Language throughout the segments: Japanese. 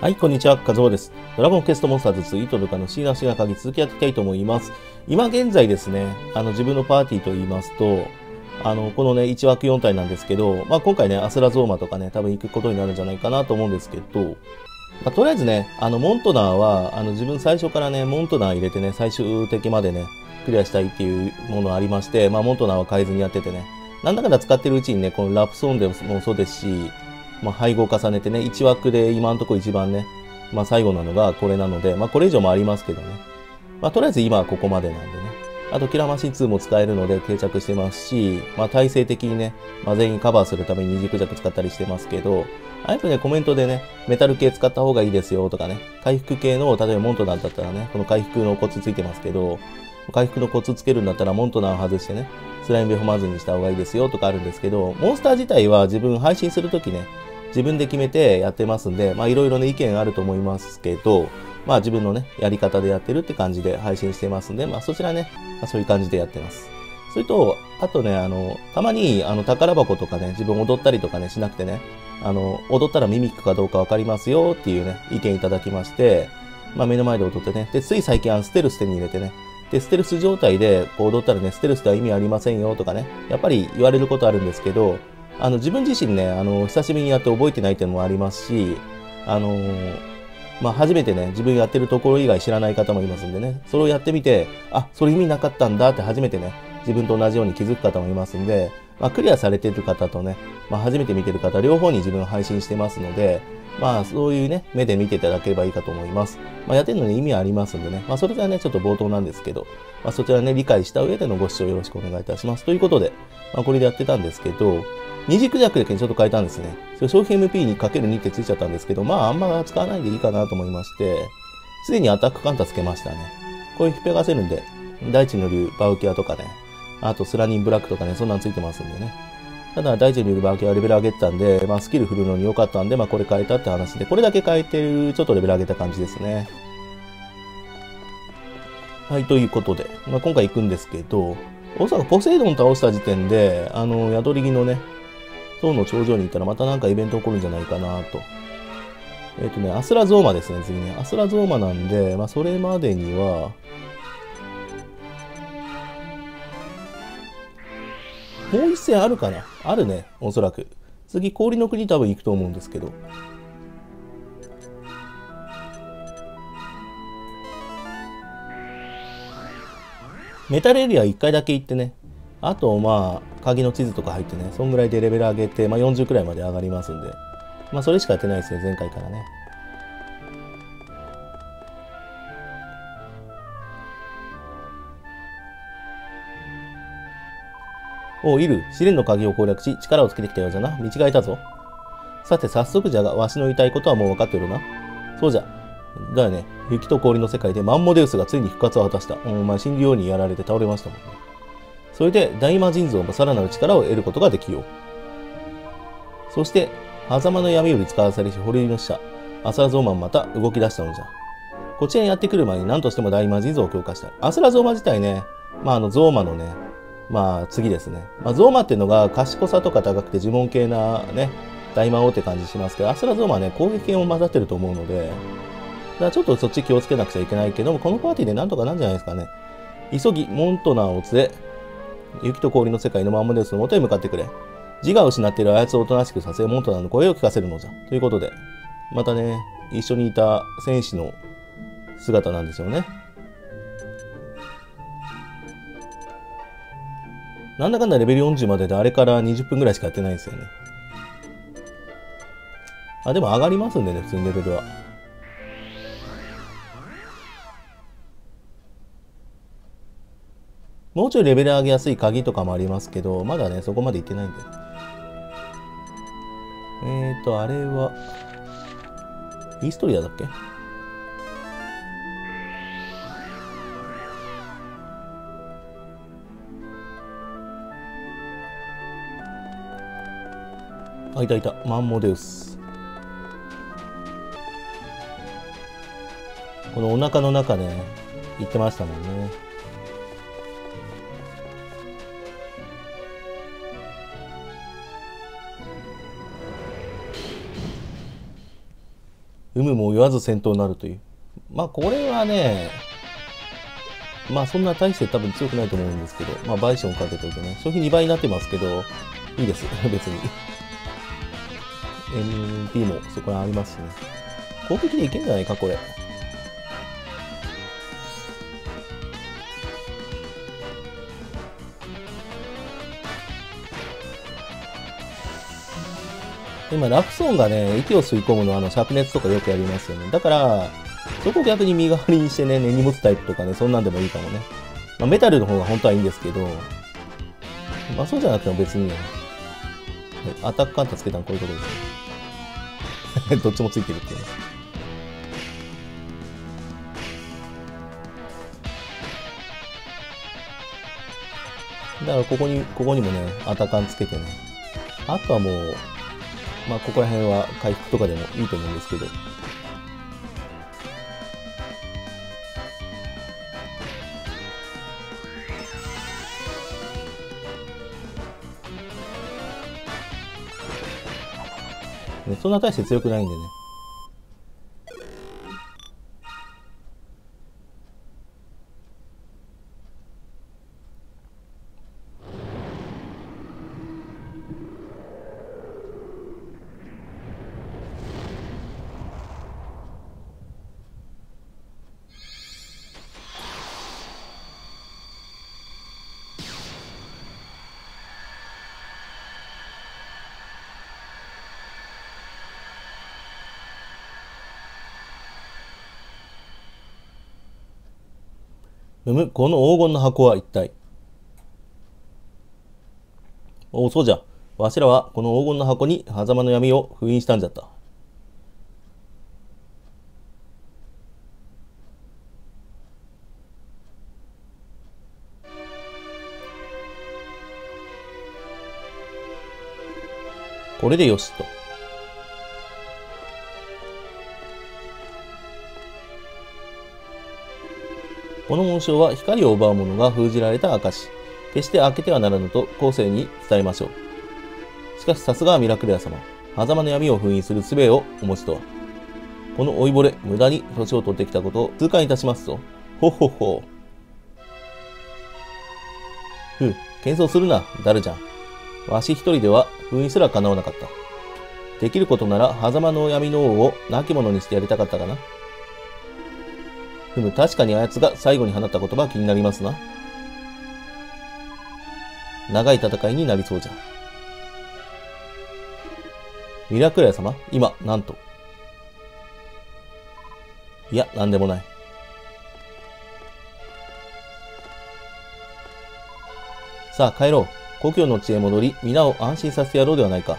はい、こんにちは、カズオです。ドラゴンクエストモンスターズ2イトルカのシーナシが鍵続きやっていきたいと思います。今現在ですね、あの自分のパーティーと言いますと、あの、このね、1枠4体なんですけど、まあ今回ね、アスラゾーマとかね、多分行くことになるんじゃないかなと思うんですけど、まあ、とりあえずね、あの、モントナーは、あの、自分最初からね、モントナー入れてね、最終的までね、クリアしたいっていうものありまして、まあ、モントナーは変えずにやっててね、なんだかんだ使ってるうちにね、このラプソーンでもそうですし、まあ、配合を重ねてね、1枠で今のところ一番ね、まあ最後なのがこれなので、まあこれ以上もありますけどね。まあとりあえず今はここまでなんでね。あとキラマシン2も使えるので定着してますし、まあ体制的にね、まあ全員カバーするために二軸弱使ったりしてますけど、あえてね、コメントでね、メタル系使った方がいいですよとかね、回復系の、例えばモントナーだったらね、この回復のコツついてますけど、回復のコツつけるんだったらモントナーを外してね、スライムベホマーズにした方がいいですよとかあるんですけど、モンスター自体は自分配信するときね、自分で決めてやってますんで、まあいろいろね意見あると思いますけど、まあ自分のね、やり方でやってるって感じで配信してますんで、まあそちらね、まあ、そういう感じでやってます。それと、あとね、あの、たまに、あの、宝箱とかね、自分踊ったりとかね、しなくてね、あの、踊ったらミミックかどうかわかりますよっていうね、意見いただきまして、まあ目の前で踊ってね、で、つい最近あの、ステルス手に入れてね、で、ステルス状態でこう踊ったらね、ステルスでは意味ありませんよとかね、やっぱり言われることあるんですけど、あの、自分自身ね、あの、久しぶりにやって覚えてないっていうのもありますし、あのまあ、初めてね、自分やってるところ以外知らない方もいますんでね、それをやってみて、あ、それ意味なかったんだって初めてね、自分と同じように気づく方もいますんで、まあ、クリアされてる方とね、まあ、初めて見てる方、両方に自分配信してますので、まあ、そういうね、目で見ていただければいいかと思います。まあ、やってるのに意味はありますんでね、まあ、それがね、ちょっと冒頭なんですけど、まあ、そちらね、理解した上でのご視聴よろしくお願いいたします。ということで、まあ、これでやってたんですけど、二軸弱だけにちょっと変えたんですね。それ消費 MP にかける2ってついちゃったんですけど、まああんま使わないでいいかなと思いまして、すでにアタックカンタつけましたね。こういう引っぺがせるんで、大地の竜、バウキアとかね、あとスラニンブラックとかね、そんなんついてますんでね。ただ、大地の竜、バウキはレベル上げてたんで、まあスキル振るのに良かったんで、まあこれ変えたって話で、これだけ変えてる、ちょっとレベル上げた感じですね。はい、ということで、まあ今回行くんですけど、おそらくポセイドン倒した時点で、あの、宿り木のね、塔の頂上に行ったらまたなんかイベント起こるんじゃないかなと。えっ、ー、とね、アスラゾーマですね、次ね。アスラゾーマなんで、まあ、それまでには、もう一戦あるかな？あるね、おそらく。次、氷の国多分行くと思うんですけど。メタルエリア1回だけ行ってね、あと、まあ、鍵の地図とか入ってね、そんぐらいでレベル上げて、まあ、40くらいまで上がりますんで、まあ、それしかやってないですね、前回からね。おいる。試練の鍵を攻略し、力をつけてきたようじゃな。見違えたぞ。さて、早速じゃが、わしの言いたいことはもう分かっておるな。そうじゃ。だよね。雪と氷の世界でマンモデウスがついに復活を果たした。お前、死んでようにやられて倒れましたもんね。それで大魔神像もさらなる力を得ることができよう。そして、狭間の闇より使わされし堀の使者、アスラゾーマンまた動き出したのじゃ。こちらにやってくる前に何としても大魔神像を強化したい。アスラゾーマ自体ね、まああのゾーマのね、まあ次ですね。まあゾーマっていうのが賢さとか高くて呪文系なね、大魔王って感じしますけど、アスラゾーマはね、攻撃系も混ざってると思うので、だからちょっとそっち気をつけなくちゃいけないけども、このパーティーでなんとかなんじゃないですかね。急ぎ、モントナーを連れ、雪と氷の世界のマンモデウスの元へ向かってくれ。自我を失っているあやつをおとなしくさせ、モントナーの声を聞かせるのじゃ。ということで、またね、一緒にいた戦士の姿なんですよね。なんだかんだレベル40までであれから20分ぐらいしかやってないんですよね。あ、でも上がりますんでね、普通にレベルは。もうちょいレベル上げやすい鍵とかもありますけど、まだね、そこまでいってないんで。えーと、あれは、イーストリアだっけ？あいたいた。マンモデウスこのお腹の中ね言ってましたもんね。有無も言わず戦闘になるという。まあこれはねまあそんな大して多分強くないと思うんですけど、まあバイションかけておいてね、消費2倍になってますけど、いいです、別に。MP もそこらありますしね。攻撃でいけんじゃないか、これ。今、ラプソンがね、息を吸い込むのは、あの、灼熱とかよくやりますよね。だから、そこを逆に身代わりにしてね、根に持つタイプとかね、そんなんでもいいかもね。まあ、メタルの方が本当はいいんですけど、まあ、そうじゃなくても別にね、アタックカンタつけたのこういうことですね。どっちもついてるっていうね。だからここに、ここにもね、アタカンつけてね。あとはもう、まあ、ここら辺は回復とかでもいいと思うんですけど。ね、そんな大して強くないんでね。むむ、この黄金の箱は一体。おお、そうじゃ。わしらはこの黄金の箱に狭間の闇を封印したんじゃった。これでよしと。この紋章は光を奪う者が封じられた証。決して開けてはならぬと後世に伝えましょう。しかしさすがはミラクレア様。狭間の闇を封印する術をお持ちとは。この老いぼれ、無駄に年を取ってきたことを痛感いたしますぞ。ほほほ。ふう、謙遜するな、ダルジャン。わし一人では封印すら叶わなかった。できることなら、狭間の闇の王を亡き者にしてやりたかったかな。ふむ、確かにあやつが最後に放った言葉は気になりますな。長い戦いになりそうじゃ。ミラクレア様今、なんと。いや、なんでもない。さあ、帰ろう。故郷の地へ戻り、皆を安心させてやろうではないか。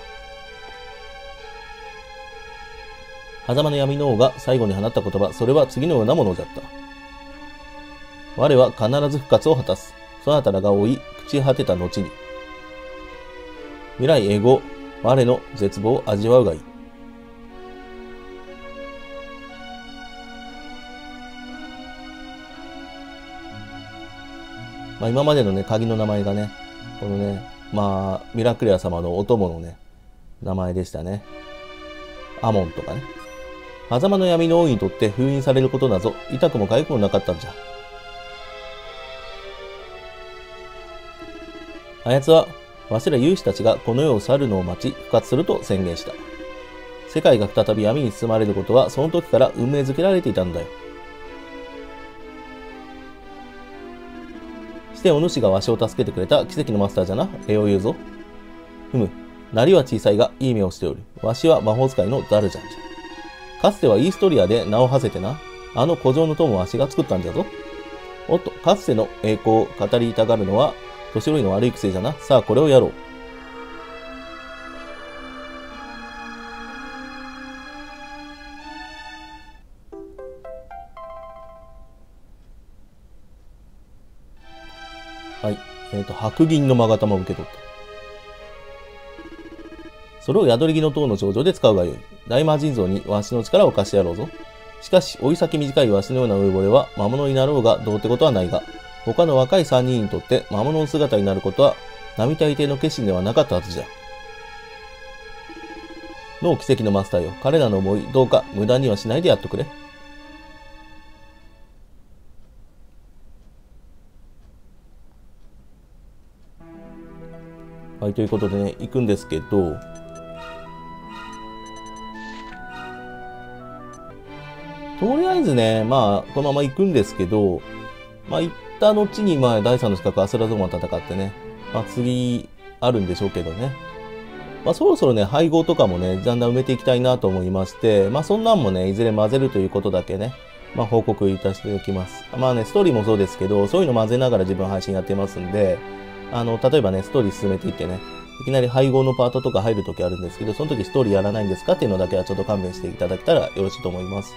狭間の闇の王が最後に放った言葉、それは次のようなものじゃった。我は必ず復活を果たす。そなたらが追い、朽ち果てた後に。未来永劫、我の絶望を味わうがいい。まあ、今までのね、鍵の名前がね、このね、まあ、ミラクリア様のお供のね、名前でしたね。アモンとかね。狭間の闇の王にとって封印されることなぞ、痛くも痒くもなかったんじゃ。あやつは、わしら勇士たちがこの世を去るのを待ち、復活すると宣言した。世界が再び闇に包まれることは、その時から運命づけられていたんだよ。してお主がわしを助けてくれた奇跡のマスターじゃな、礼を言うぞ。ふむ、なりは小さいがいい目をしておる。わしは魔法使いのダルジャンじゃ。かつてはイーストリアで名を馳せてな、あの古城の友は足が作ったんじゃぞ。おっと、かつての栄光を語りたがるのは、年寄りの悪い癖じゃな。さあ、これをやろう。はい。えっ、ー、と、白銀の勾玉を受け取った。それを宿り木の塔の頂上で使うがよい。大魔神像にわしの力を貸してやろうぞ。しかし、追い先短いわしのようなうぼれは魔物になろうがどうってことはないが、他の若い三人にとって魔物の姿になることは、並大抵の決心ではなかったはずじゃ。の奇跡のマスターよ。彼らの思い、どうか無駄にはしないでやっとくれ。はい、ということでね、行くんですけど、とりあえずね、まあ、このまま行くんですけど、まあ、行った後に、まあ、第3の資格、アスラゾーマ戦ってね、まあ、次、あるんでしょうけどね。まあ、そろそろね、配合とかもね、だんだん埋めていきたいなと思いまして、まあ、そんなんもね、いずれ混ぜるということだけね、まあ、報告いたしておきます。まあね、ストーリーもそうですけど、そういうの混ぜながら自分配信やってますんで、あの、例えばね、ストーリー進めていってね、いきなり配合のパートとか入るときあるんですけど、その時ストーリーやらないんですかっていうのだけはちょっと勘弁していただけたらよろしいと思います。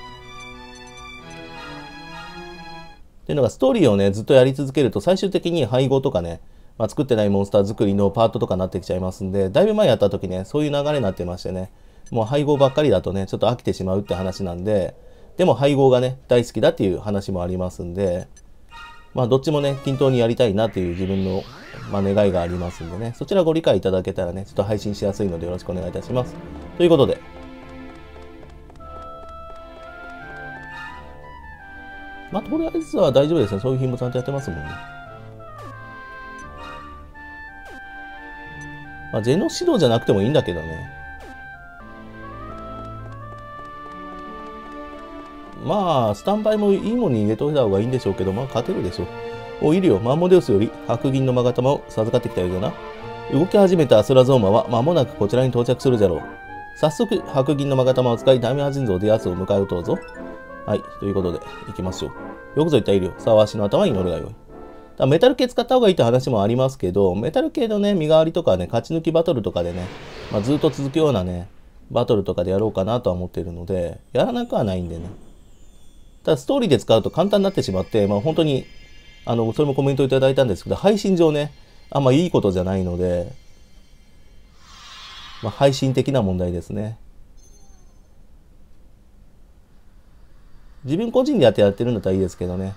っていうのが、ストーリーをね、ずっとやり続けると、最終的に配合とかね、まあ、作ってないモンスター作りのパートとかになってきちゃいますんで、だいぶ前やった時ね、そういう流れになってましてね、もう配合ばっかりだとね、ちょっと飽きてしまうって話なんで、でも配合がね、大好きだっていう話もありますんで、まあ、どっちもね、均等にやりたいなっていう自分の、まあ、願いがありますんでね、そちらご理解いただけたらね、ちょっと配信しやすいのでよろしくお願いいたします。ということで、まあ、とりあえずは大丈夫ですね。そういう品もちゃんとやってますもんね。まあ、ゼノ指導じゃなくてもいいんだけどね。まあ、スタンバイもいいものに入れといた方がいいんでしょうけど、まあ、勝てるでしょう。お、いるよ。マンモデウスより白銀の勾玉を授かってきたようだな。動き始めたアスラゾーマは間もなくこちらに到着するじゃろう。早速、白銀の勾玉を使い、ダメハジンゾウで奴を迎え撃とうぞ。はい、ということで、行きましょう。よくぞ言ったいるよ。さあ、わしの頭に乗るがよい。だメタル系使った方がいいって話もありますけど、メタル系のね、身代わりとかね、勝ち抜きバトルとかでね、まあ、ずっと続くようなね、バトルとかでやろうかなとは思っているので、やらなくはないんでね。ただストーリーで使うと簡単になってしまって、まあ本当に、あの、それもコメントいただいたんですけど、配信上ね、あんまいいことじゃないので、まあ配信的な問題ですね。自分個人でやってやってるんだったらいいですけどね。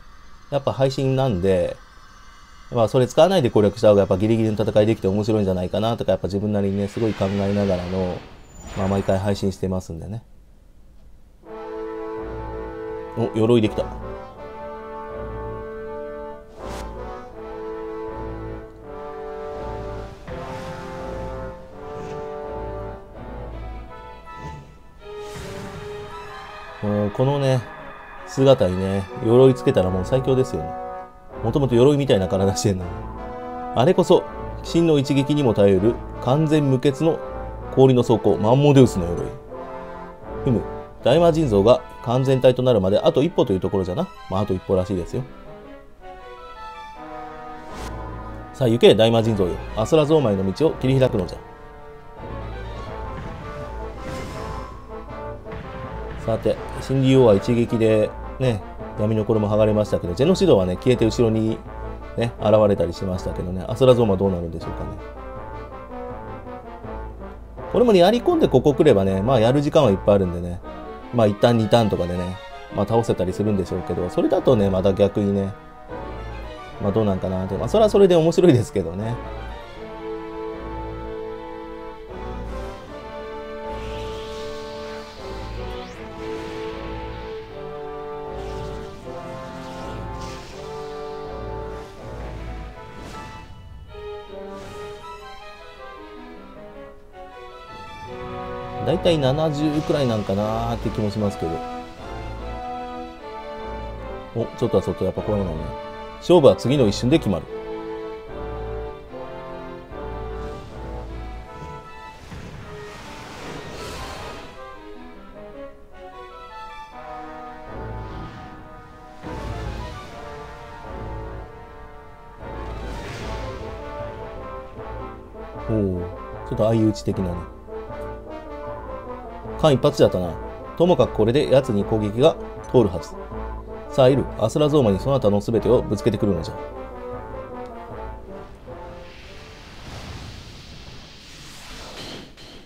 やっぱ配信なんで、まあそれ使わないで攻略した方がやっぱギリギリの戦いできて面白いんじゃないかなとかやっぱ自分なりにね、すごい考えながらの、まあ毎回配信してますんでね。お、鎧できた。もうこのね、姿にね、鎧つけたらもう最強ですよね。もともと鎧みたいな体してんのに。あれこそ、真の一撃にも耐える完全無欠の氷の装甲、マンモデウスの鎧。ふむ、大魔神像が完全体となるまであと一歩というところじゃな。まあ、あと一歩らしいですよ。さあ行け、大魔神像よ。アスラゾーマイの道を切り開くのじゃ。さて、新竜王は一撃でね、闇の衣剥がれましたけど、ジェノシドはね、消えて後ろにね、現れたりしましたけどね、アスラゾーマどうなるんでしょうかね。これもね、やり込んでここ来ればね、まあやる時間はいっぱいあるんでね、まあ1ターン2ターンとかでね、まあ倒せたりするんでしょうけど、それだとね、また逆にね、まあどうなんかなって、まあそれはそれで面白いですけどね。大体70くらいなんかなーって気もしますけど。お、ちょっとは外やっぱこういうのね。勝負は次の一瞬で決まる。おお、ちょっと相打ち的なね。間一髪だったな。ともかくこれで奴に攻撃が通るはず。さあ、いる。アスラゾーマにそなたの全てをぶつけてくるのじゃ。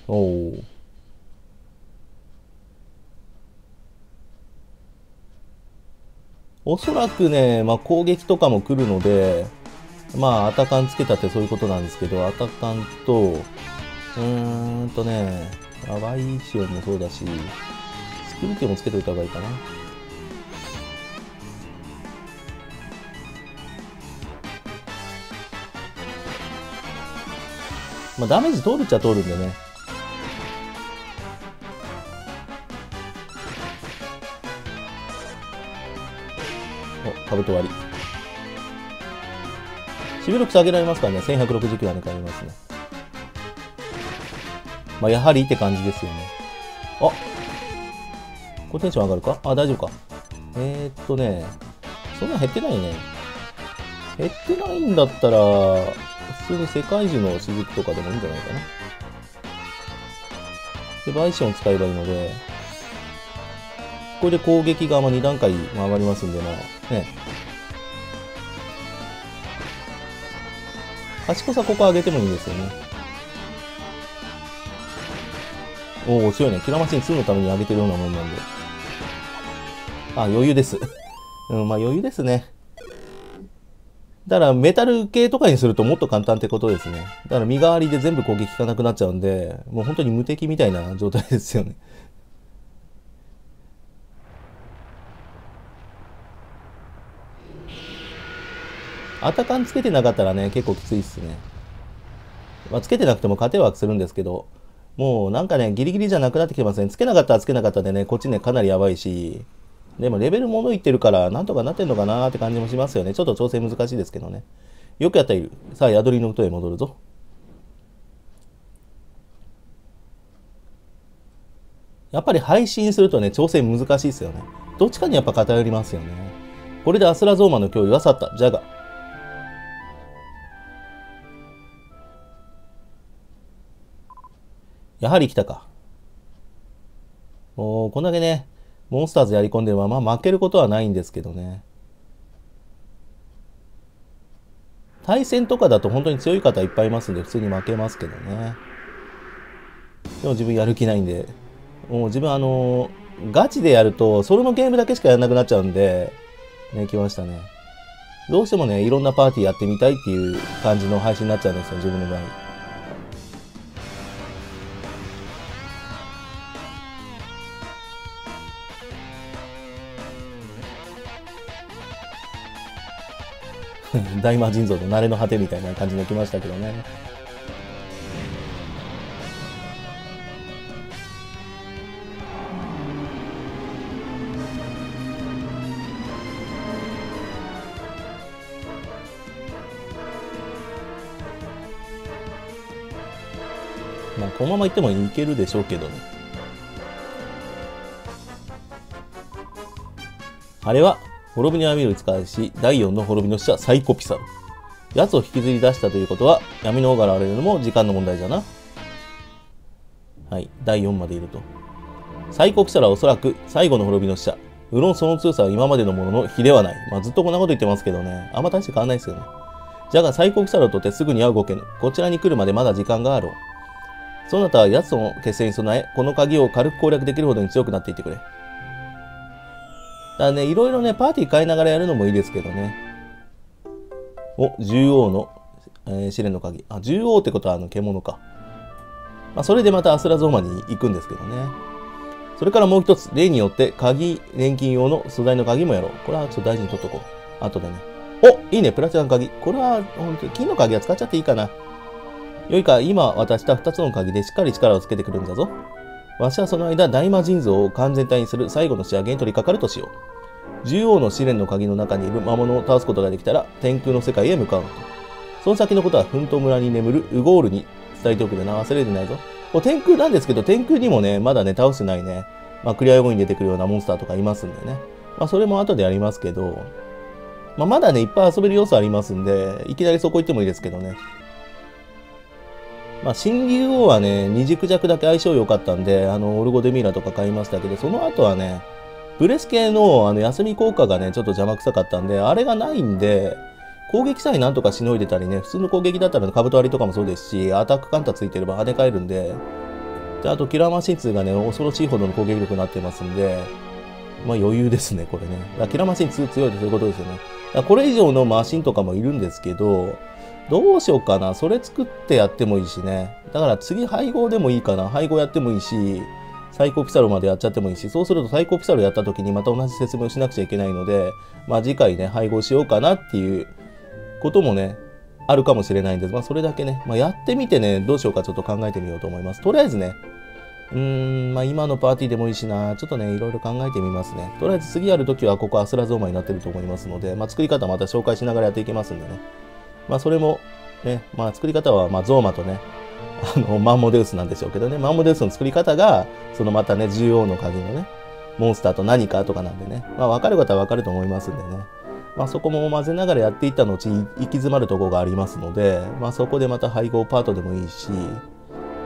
おお。おそらくね、まあ、攻撃とかも来るので、まあ、アタカンつけたってそういうことなんですけど、アタカンと、うーんとね、アバイシオンもそうだし、スキルティもつけといた方がいいかな。まあ、ダメージ通るっちゃ通るんでね。お、株と終わり。守備力下げられますからね、1169跳ね返りますね。まあ、やはりって感じですよね。あこれテンション上がるか？あ、大丈夫か。えー、っとね、そんな減ってないね。減ってないんだったら、普通に世界樹の雫とかでもいいんじゃないかな。で、バイション使えばいいので、これで攻撃がま2段階上がりますんで、まあ、ね。賢さここ上げてもいいんですよね。おお、強いね。キラマシン2のために上げてるようなもんなんで。あ、余裕です。うん、まあ余裕ですね。だからメタル系とかにするともっと簡単ってことですね。だから身代わりで全部攻撃効かなくなっちゃうんで、もう本当に無敵みたいな状態ですよね。アタカンつけてなかったらね、結構きついっすね。まあ、つけてなくても勝てはするんですけど、もうなんかね、ギリギリじゃなくなってきてますね。つけなかったらつけなかったでね、こっちね、かなりやばいし、でもレベルものいってるから、なんとかなってんのかなって感じもしますよね。ちょっと調整難しいですけどね。よくやったらいる。さあ、宿りの音へ戻るぞ。やっぱり配信するとね、調整難しいですよね。どっちかにやっぱ偏りますよね。これでアスラゾーマの脅威は去った。ジャガ。やはり来たか。もう、こんだけね、モンスターズやり込んでるまま負けることはないんですけどね。対戦とかだと本当に強い方いっぱいいますんで普通に負けますけどね。でも自分やる気ないんで、もう自分あのガチでやると、それのゲームだけしかやらなくなっちゃうんで、ね、来ましたね。どうしてもね、いろんなパーティーやってみたいっていう感じの配信になっちゃうんですよ、自分の場合。大魔神像の慣れの果てみたいな感じに来ましたけどね。まあ、このまま行ってもいけるでしょうけどね。あれは滅びに網を使いし、第4の滅びの死者サイコピサル。奴を引きずり出したということは、闇の王が現れるのも時間の問題じゃな。はい、第4までいると。サイコピサルはおそらく最後の滅びの死者。無論その強さは今までのものの比ではない。まあずっとこんなこと言ってますけどね。あんま大して変わんないですよね。じゃがサイコピサルを取ってすぐには動けぬ。こちらに来るまでまだ時間があろう。そなたは奴との決戦に備え、この鍵を軽く攻略できるほどに強くなっていってくれ。だね、いろいろね、パーティー変えながらやるのもいいですけどね。お、獣王の、えー、試練の鍵。あ、獣王ってことはあの獣か。まあ、それでまたアスラゾーマに行くんですけどね。それからもう一つ、例によって鍵、錬金用の素材の鍵もやろう。これはちょっと大事に取っとこう。後でね。おいいね、プラチナの鍵。これは、本当金の鍵は使っちゃっていいかな。よいか、今渡した二つの鍵でしっかり力をつけてくるんだぞ。わしはその間、大魔神像を完全体にする最後の仕上げに取り掛かるとしよう。獣王の試練の鍵の中にいる魔物を倒すことができたら、天空の世界へ向かうと。その先のことは、奮闘村に眠るウゴールに伝えておくでな、忘れてないぞ。天空なんですけど、天空にもね、まだね、倒してないね、まあ、クリア用に出てくるようなモンスターとかいますんでね。まあ、それも後でやりますけど、まあ、まだね、いっぱい遊べる要素ありますんで、いきなりそこ行ってもいいですけどね。まあ、新竜王はね、二軸弱だけ相性良かったんで、あの、オルゴデミーラとか買いましたけど、その後はね、ブレス系のあの休み効果がね、ちょっと邪魔くさかったんで、あれがないんで、攻撃さえなんとかしのいでたりね、普通の攻撃だったらカブト割りとかもそうですし、アタックカンタついてれば跳ね返るんで、で、あとキラーマシン2がね、恐ろしいほどの攻撃力になってますんで、まあ余裕ですね、これね。キラーマシン2強いとそういうことですよね。これ以上のマシンとかもいるんですけど、どうしようかな。それ作ってやってもいいしね。だから次配合でもいいかな。配合やってもいいし、最高ピサロまでやっちゃってもいいし、そうすると最高ピサロやった時にまた同じ説明をしなくちゃいけないので、まあ次回ね、配合しようかなっていうこともね、あるかもしれないんです。まあそれだけね、まあやってみてね、どうしようかちょっと考えてみようと思います。とりあえずね、うーん、まあ今のパーティーでもいいしな、ちょっとね、いろいろ考えてみますね。とりあえず次やるときはここアスラゾーマになってると思いますので、まあ作り方また紹介しながらやっていきますんでね。まあそれも、ね、まあ作り方は、まあゾーマとね、あの、マンモデウスなんでしょうけどね、マンモデウスの作り方が、そのまたね、重要の鍵のね、モンスターと何かとかなんでね、まあ分かる方は分かると思いますんでね。まあそこも混ぜながらやっていった後に行き詰まるとこがありますので、まあそこでまた配合パートでもいいし、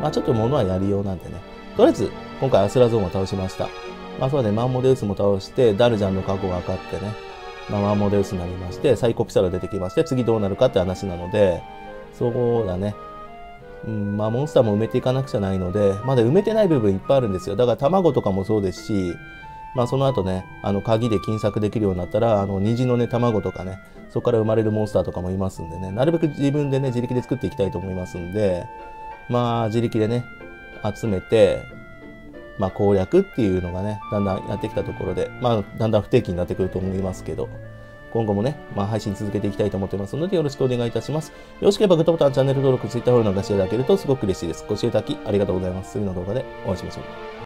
まあちょっと物はやりようなんでね。とりあえず、今回アスラゾーンを倒しました。まあそうだね、マンモデウスも倒して、ダルジャンの過去が分かってね、まあマンモデウスになりまして、サイコピサラ出てきまして、次どうなるかって話なので、そうだね。うん、まあモンスターも埋めていかなくちゃないので、まだ埋めてない部分いっぱいあるんですよ。だから卵とかもそうですし、まあその後ね、あの鍵で金策できるようになったら、あの虹のね、卵とかね、そこから生まれるモンスターとかもいますんでね、なるべく自分でね、自力で作っていきたいと思いますんで、まあ自力でね、集めて、まあ攻略っていうのがね、だんだんやってきたところで、まあだんだん不定期になってくると思いますけど、今後もね、まあ、配信続けていきたいと思ってますので、よろしくお願いいたします。よろしければグッドボタン、チャンネル登録、ツイッターフォローなんかしていただけるとすごく嬉しいです。ご視聴いただきありがとうございます。次の動画でお会いしましょう。